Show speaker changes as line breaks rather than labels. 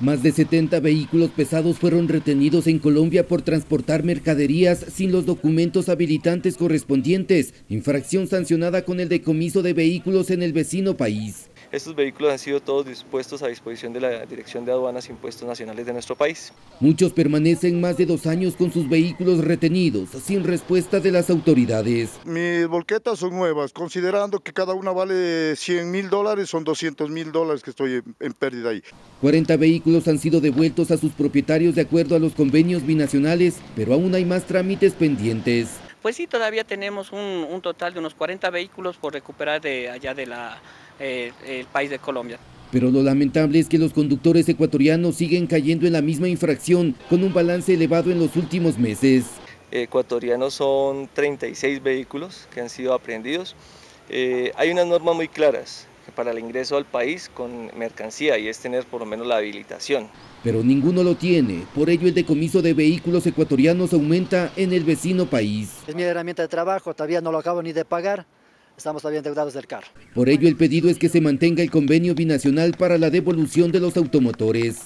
Más de 70 vehículos pesados fueron retenidos en Colombia por transportar mercaderías sin los documentos habilitantes correspondientes, infracción sancionada con el decomiso de vehículos en el vecino país.
Estos vehículos han sido todos dispuestos a disposición de la Dirección de Aduanas e Impuestos Nacionales de nuestro país.
Muchos permanecen más de dos años con sus vehículos retenidos, sin respuesta de las autoridades.
Mis volquetas son nuevas, considerando que cada una vale 100 mil dólares, son 200 mil dólares que estoy en pérdida ahí.
40 vehículos han sido devueltos a sus propietarios de acuerdo a los convenios binacionales, pero aún hay más trámites pendientes.
Pues sí, todavía tenemos un, un total de unos 40 vehículos por recuperar de allá de la eh, el país de Colombia.
Pero lo lamentable es que los conductores ecuatorianos siguen cayendo en la misma infracción, con un balance elevado en los últimos meses.
Ecuatorianos son 36 vehículos que han sido aprehendidos. Eh, hay unas normas muy claras para el ingreso al país con mercancía y es tener por lo menos la habilitación.
Pero ninguno lo tiene, por ello el decomiso de vehículos ecuatorianos aumenta en el vecino país.
Es mi herramienta de trabajo, todavía no lo acabo ni de pagar estamos todavía endeudados del carro.
Por ello el pedido es que se mantenga el convenio binacional para la devolución de los automotores.